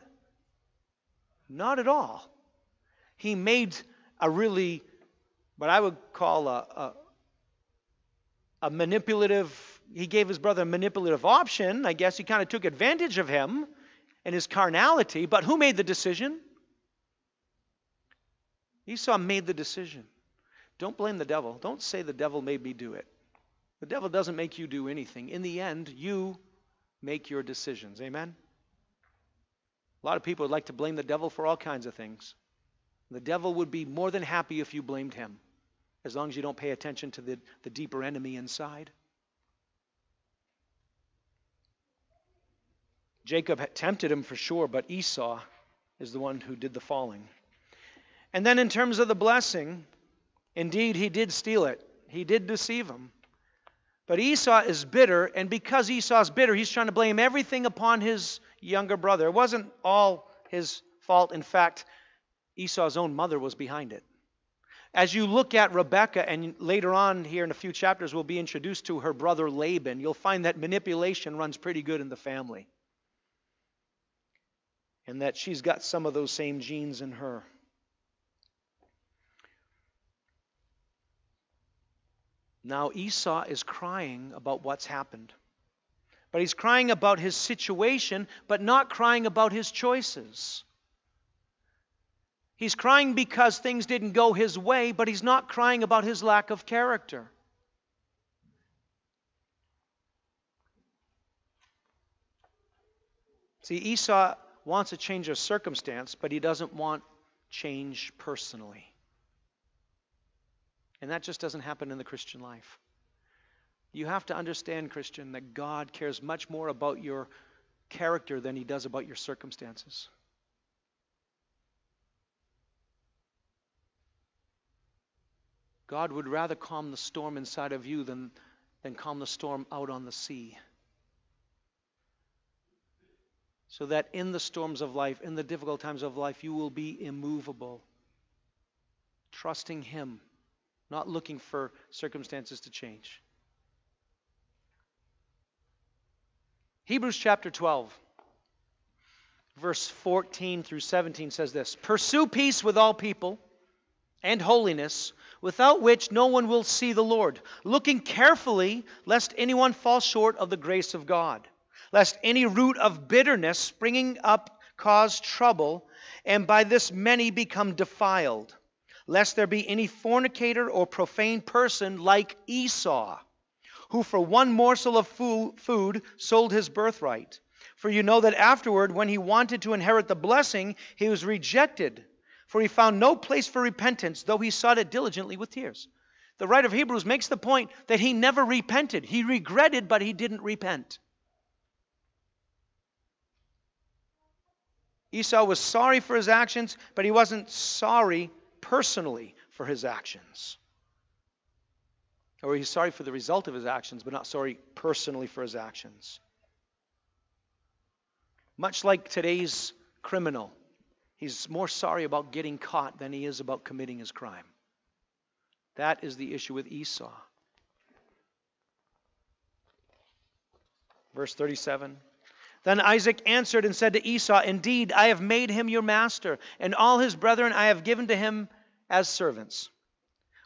Not at all. He made a really, what I would call a, a, a manipulative, he gave his brother a manipulative option. I guess he kind of took advantage of him and his carnality. But who made the decision? Esau made the decision. Don't blame the devil. Don't say the devil made me do it. The devil doesn't make you do anything. In the end, you make your decisions. Amen? A lot of people would like to blame the devil for all kinds of things. The devil would be more than happy if you blamed him, as long as you don't pay attention to the, the deeper enemy inside. Jacob tempted him for sure, but Esau is the one who did the falling. And then, in terms of the blessing, indeed, he did steal it, he did deceive him. But Esau is bitter, and because Esau's bitter, he's trying to blame everything upon his younger brother. It wasn't all his fault. In fact, Esau's own mother was behind it. As you look at Rebekah, and later on here in a few chapters, we'll be introduced to her brother Laban, you'll find that manipulation runs pretty good in the family. And that she's got some of those same genes in her. Now Esau is crying about what's happened. But he's crying about his situation, but not crying about his choices. He's crying because things didn't go his way, but he's not crying about his lack of character. See, Esau wants a change of circumstance, but he doesn't want change personally. And that just doesn't happen in the Christian life. You have to understand, Christian, that God cares much more about your character than he does about your circumstances. God would rather calm the storm inside of you than, than calm the storm out on the sea. So that in the storms of life, in the difficult times of life, you will be immovable, trusting Him not looking for circumstances to change. Hebrews chapter 12, verse 14 through 17 says this Pursue peace with all people and holiness, without which no one will see the Lord, looking carefully lest anyone fall short of the grace of God, lest any root of bitterness springing up cause trouble, and by this many become defiled, lest there be any fornicator or profane person like Esau, who for one morsel of food sold his birthright. For you know that afterward, when he wanted to inherit the blessing, he was rejected for he found no place for repentance, though he sought it diligently with tears. The writer of Hebrews makes the point that he never repented. He regretted, but he didn't repent. Esau was sorry for his actions, but he wasn't sorry personally for his actions. Or he's sorry for the result of his actions, but not sorry personally for his actions. Much like today's criminal He's more sorry about getting caught than he is about committing his crime. That is the issue with Esau. Verse 37. Then Isaac answered and said to Esau, Indeed, I have made him your master, and all his brethren I have given to him as servants.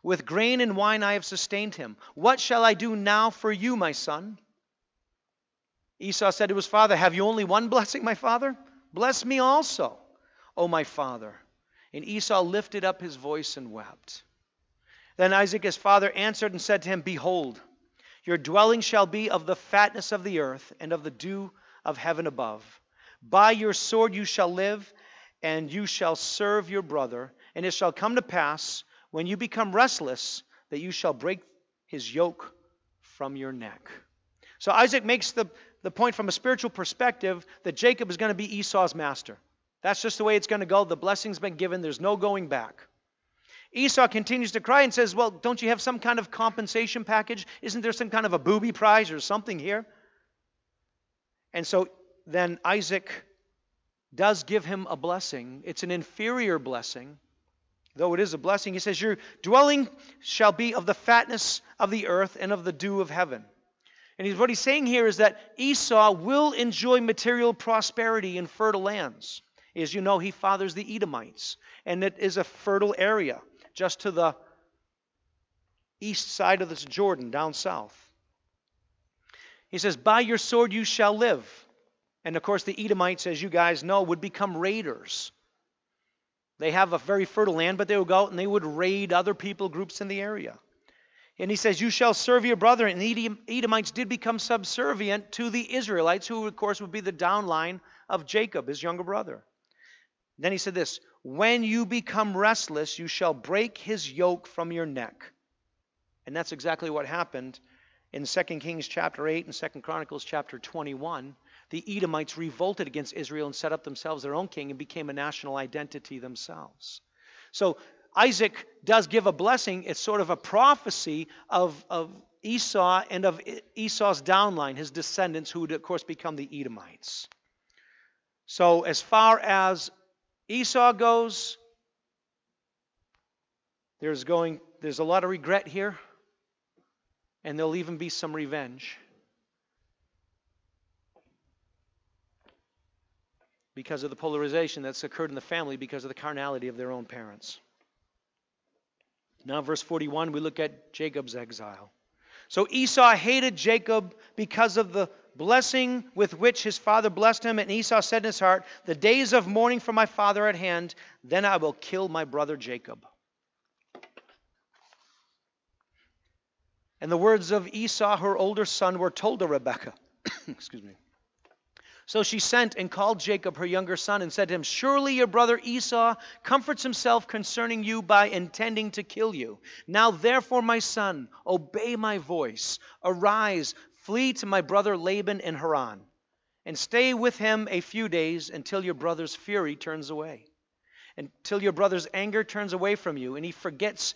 With grain and wine I have sustained him. What shall I do now for you, my son? Esau said to his father, Have you only one blessing, my father? Bless me also. O my father. And Esau lifted up his voice and wept. Then Isaac his father answered and said to him, Behold, your dwelling shall be of the fatness of the earth and of the dew of heaven above. By your sword you shall live, and you shall serve your brother. And it shall come to pass, when you become restless, that you shall break his yoke from your neck. So Isaac makes the, the point from a spiritual perspective that Jacob is going to be Esau's master. That's just the way it's going to go. The blessing's been given, there's no going back. Esau continues to cry and says, Well, don't you have some kind of compensation package? Isn't there some kind of a booby prize or something here? And so then Isaac does give him a blessing. It's an inferior blessing, though it is a blessing. He says, Your dwelling shall be of the fatness of the earth and of the dew of heaven. And what he's saying here is that Esau will enjoy material prosperity in fertile lands. As you know, he fathers the Edomites, and it is a fertile area just to the east side of this Jordan, down south. He says, By your sword you shall live. And of course, the Edomites, as you guys know, would become raiders. They have a very fertile land, but they would go out and they would raid other people groups in the area. And he says, You shall serve your brother. And the Edomites did become subservient to the Israelites, who, of course, would be the downline of Jacob, his younger brother. Then he said this When you become restless, you shall break his yoke from your neck. And that's exactly what happened in 2 Kings chapter 8 and 2 Chronicles chapter 21. The Edomites revolted against Israel and set up themselves their own king and became a national identity themselves. So Isaac does give a blessing. It's sort of a prophecy of, of Esau and of Esau's downline, his descendants, who would, of course, become the Edomites. So, as far as Esau goes, there's going there's a lot of regret here, and there'll even be some revenge. Because of the polarization that's occurred in the family because of the carnality of their own parents. Now, verse 41, we look at Jacob's exile. So Esau hated Jacob because of the blessing with which his father blessed him. And Esau said in his heart, The days of mourning for my father at hand, then I will kill my brother Jacob. And the words of Esau, her older son, were told to Rebekah. Excuse me. So she sent and called Jacob, her younger son, and said to him, Surely your brother Esau comforts himself concerning you by intending to kill you. Now therefore, my son, obey my voice. Arise, Flee to my brother Laban in Haran, and stay with him a few days until your brother's fury turns away, until your brother's anger turns away from you, and he forgets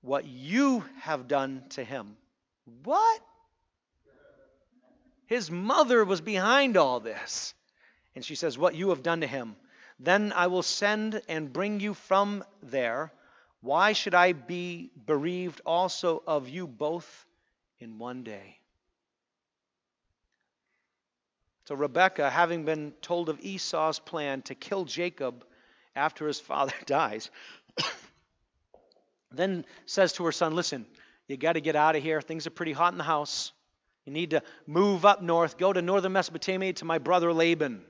what you have done to him. What? His mother was behind all this. And she says, What you have done to him. Then I will send and bring you from there. Why should I be bereaved also of you both in one day? So Rebekah, having been told of Esau's plan to kill Jacob after his father dies, then says to her son, Listen, you got to get out of here. Things are pretty hot in the house. You need to move up north, go to northern Mesopotamia to my brother Laban.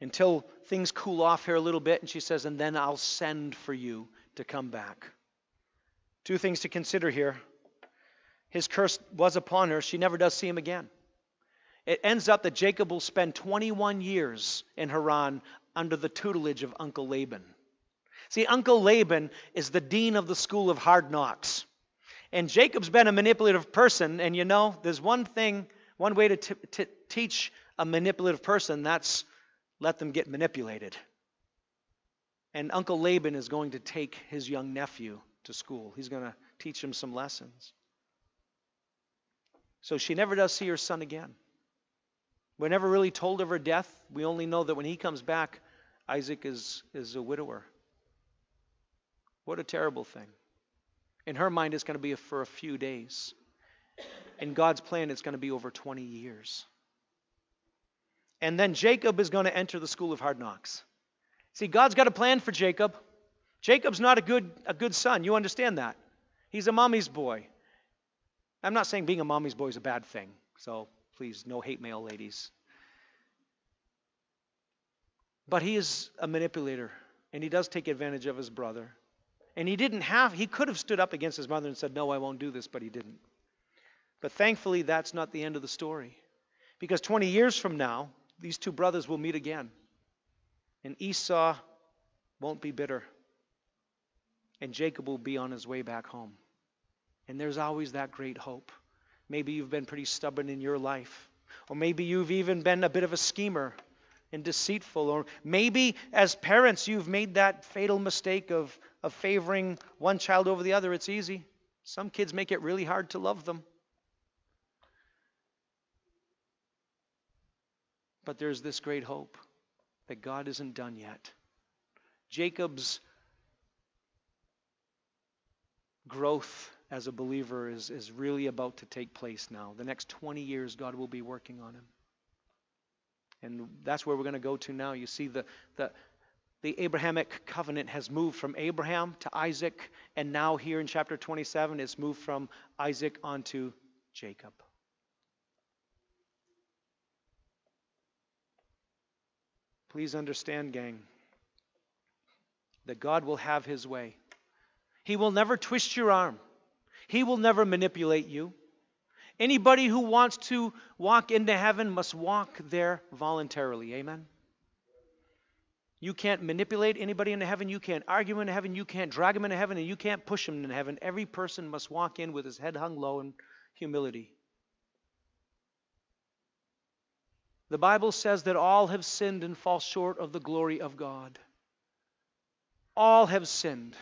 Until things cool off here a little bit. And she says, And then I'll send for you to come back. Two things to consider here. His curse was upon her. She never does see him again. It ends up that Jacob will spend 21 years in Haran under the tutelage of Uncle Laban. See, Uncle Laban is the dean of the school of hard knocks. And Jacob's been a manipulative person, and you know, there's one thing, one way to t- t- teach a manipulative person that's let them get manipulated. And Uncle Laban is going to take his young nephew to school. He's going to teach him some lessons. So she never does see her son again. We're never really told of her death. We only know that when he comes back, Isaac is, is a widower. What a terrible thing. In her mind, it's going to be for a few days. In God's plan, it's going to be over 20 years. And then Jacob is going to enter the school of hard knocks. See, God's got a plan for Jacob. Jacob's not a good, a good son. You understand that. He's a mommy's boy. I'm not saying being a mommy's boy is a bad thing. So please, no hate mail, ladies. But he is a manipulator, and he does take advantage of his brother. And he didn't have, he could have stood up against his mother and said, No, I won't do this, but he didn't. But thankfully, that's not the end of the story. Because 20 years from now, these two brothers will meet again. And Esau won't be bitter. And Jacob will be on his way back home. And there's always that great hope. Maybe you've been pretty stubborn in your life. Or maybe you've even been a bit of a schemer and deceitful. Or maybe as parents, you've made that fatal mistake of, of favoring one child over the other. It's easy. Some kids make it really hard to love them. But there's this great hope that God isn't done yet. Jacob's growth as a believer is, is really about to take place now. The next 20 years, God will be working on him. And that's where we're going to go to now. You see, the, the, the Abrahamic covenant has moved from Abraham to Isaac, and now here in chapter 27, it's moved from Isaac onto Jacob. Please understand, gang, that God will have his way. He will never twist your arm, He will never manipulate you. Anybody who wants to walk into heaven must walk there voluntarily. Amen? You can't manipulate anybody into heaven. You can't argue into heaven. You can't drag them into heaven, and you can't push them into heaven. Every person must walk in with his head hung low in humility. The Bible says that all have sinned and fall short of the glory of God. All have sinned.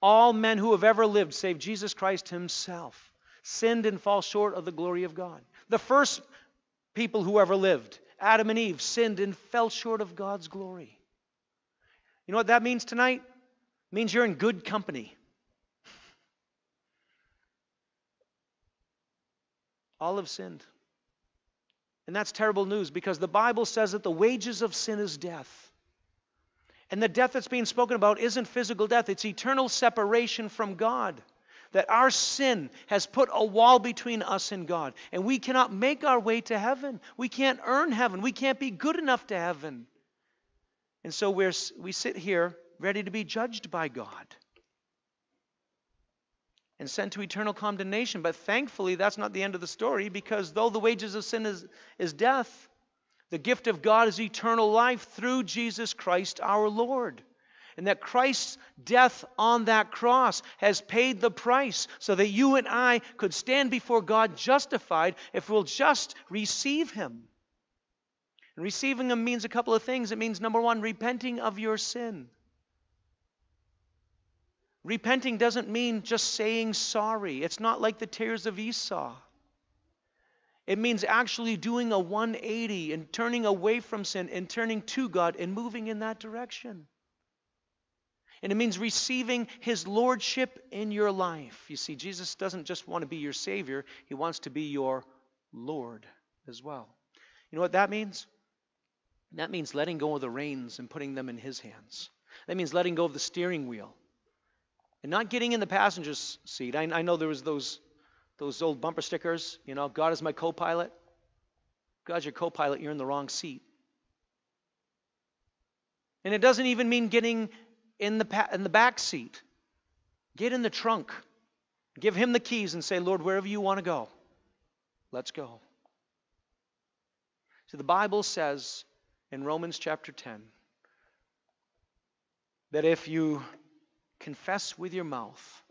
All men who have ever lived, save Jesus Christ himself sinned and fall short of the glory of God. The first people who ever lived, Adam and Eve, sinned and fell short of God's glory. You know what that means tonight? It means you're in good company. All have sinned. And that's terrible news because the Bible says that the wages of sin is death. And the death that's being spoken about isn't physical death, it's eternal separation from God that our sin has put a wall between us and God, and we cannot make our way to heaven. We can't earn heaven. We can't be good enough to heaven. And so we're, we sit here ready to be judged by God and sent to eternal condemnation. But thankfully, that's not the end of the story because though the wages of sin is, is death, the gift of God is eternal life through Jesus Christ our Lord and that Christ's death on that cross has paid the price so that you and I could stand before God justified if we'll just receive Him. And receiving Him means a couple of things. It means, number one, repenting of your sin. Repenting doesn't mean just saying sorry. It's not like the tears of Esau. It means actually doing a 180 and turning away from sin and turning to God and moving in that direction. And it means receiving his lordship in your life. You see, Jesus doesn't just want to be your Savior, he wants to be your Lord as well. You know what that means? That means letting go of the reins and putting them in his hands. That means letting go of the steering wheel and not getting in the passenger seat. I, I know there was those those old bumper stickers, you know, God is my co-pilot. God's your co-pilot, you're in the wrong seat. And it doesn't even mean getting in the in the back seat. Get in the trunk. Give him the keys and say, Lord, wherever you want to go, let's go. So the Bible says in Romans chapter 10 that if you confess with your mouth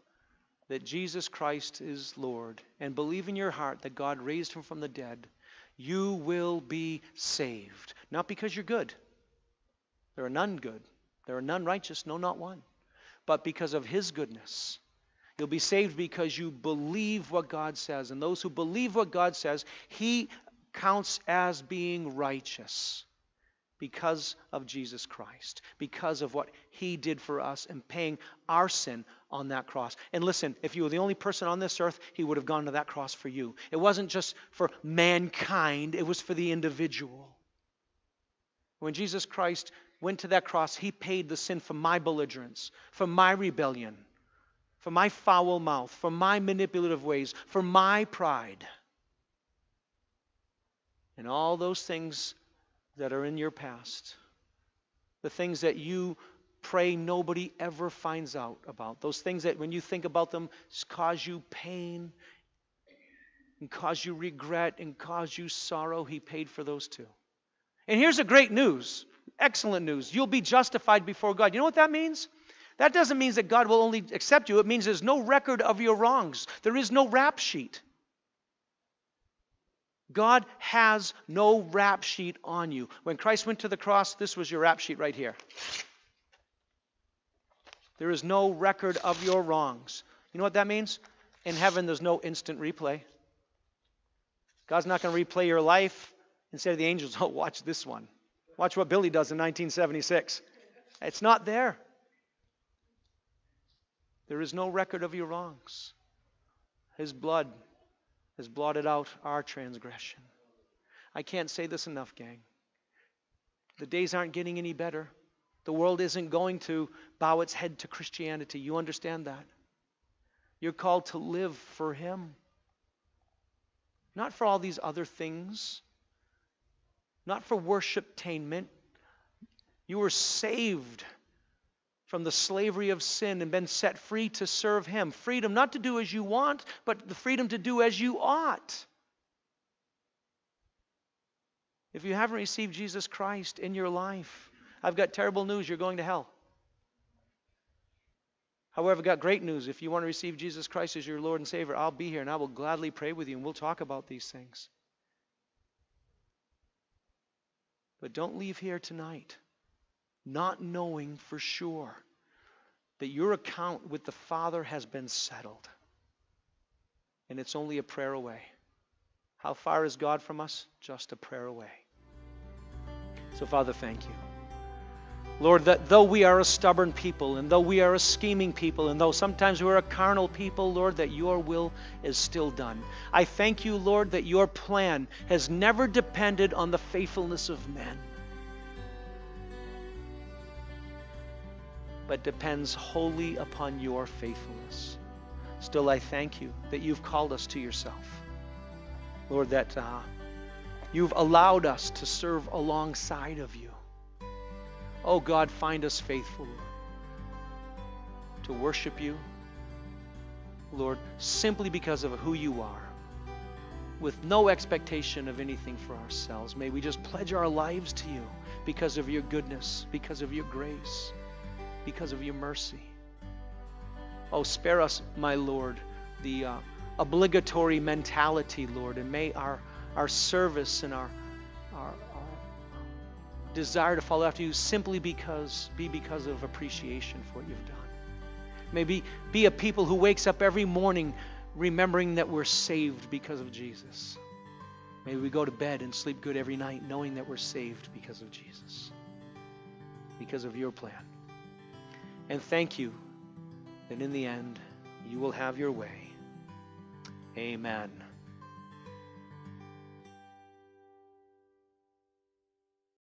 that Jesus Christ is Lord and believe in your heart that God raised him from the dead, you will be saved. Not because you're good. There are none good. There are none righteous, no, not one. But because of his goodness. You'll be saved because you believe what God says. And those who believe what God says, he counts as being righteous because of Jesus Christ, because of what he did for us and paying our sin on that cross. And listen, if you were the only person on this earth, he would have gone to that cross for you. It wasn't just for mankind, it was for the individual. When Jesus Christ went to that cross, he paid the sin for my belligerence, for my rebellion, for my foul mouth, for my manipulative ways, for my pride. And all those things that are in your past, the things that you pray nobody ever finds out about, those things that when you think about them cause you pain and cause you regret and cause you sorrow, He paid for those too. And here's the great news, excellent news. You'll be justified before God. You know what that means? That doesn't mean that God will only accept you. It means there's no record of your wrongs. There is no rap sheet. God has no rap sheet on you. When Christ went to the cross, this was your rap sheet right here. There is no record of your wrongs. You know what that means? In heaven, there's no instant replay. God's not going to replay your life instead of the angels. Oh, watch this one. Watch what Billy does in 1976. It's not there. There is no record of your wrongs. His blood has blotted out our transgression. I can't say this enough, gang. The days aren't getting any better. The world isn't going to bow its head to Christianity. You understand that? You're called to live for Him, not for all these other things, not for worshiptainment. You were saved from the slavery of sin and been set free to serve Him. Freedom not to do as you want, but the freedom to do as you ought. If you haven't received Jesus Christ in your life, I've got terrible news. You're going to hell. However, I've got great news. If you want to receive Jesus Christ as your Lord and Savior, I'll be here and I will gladly pray with you and we'll talk about these things. But don't leave here tonight not knowing for sure that your account with the Father has been settled. And it's only a prayer away. How far is God from us? Just a prayer away. So, Father, thank you. Lord, that though we are a stubborn people, and though we are a scheming people, and though sometimes we're a carnal people, Lord, that your will is still done. I thank you, Lord, that your plan has never depended on the faithfulness of men. But depends wholly upon your faithfulness. Still, I thank you that you've called us to yourself. Lord, that uh, you've allowed us to serve alongside of you. Oh God, find us faithful to worship you, Lord, simply because of who you are, with no expectation of anything for ourselves. May we just pledge our lives to you because of your goodness, because of your grace because of your mercy. Oh, spare us, my Lord, the uh, obligatory mentality, Lord, and may our, our service and our, our, our desire to follow after you simply because be because of appreciation for what you've done. Maybe be a people who wakes up every morning remembering that we're saved because of Jesus. May we go to bed and sleep good every night knowing that we're saved because of Jesus, because of your plan. And thank you that in the end, you will have your way. Amen.